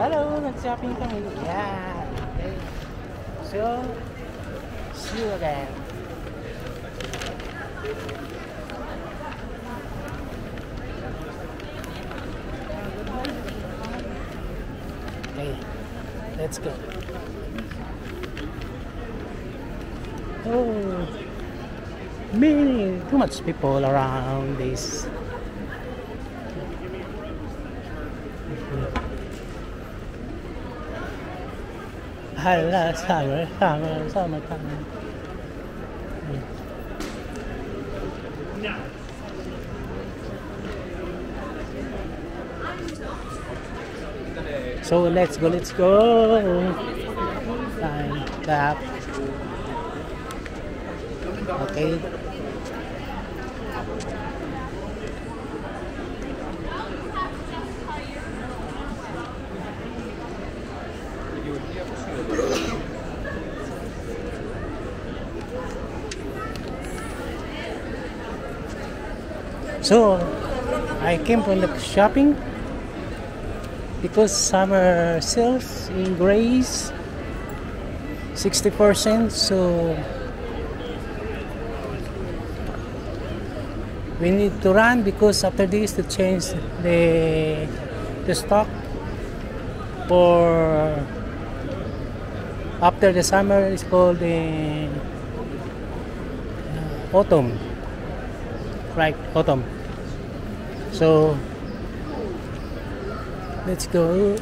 Hello, nag-shopping kami. Yeah. Okay. So, see you again. Okay, let's go. Oh, many, too much people around this. Mm-hmm. Hala, summer, summer, summer time. So let's go, let's go. Time, tap. Okay. So, I came from the shopping because summer sales in Greece 60% so we need to run because after this to change the the stock for after the summer is called the uh, autumn. Right autumn. So let's go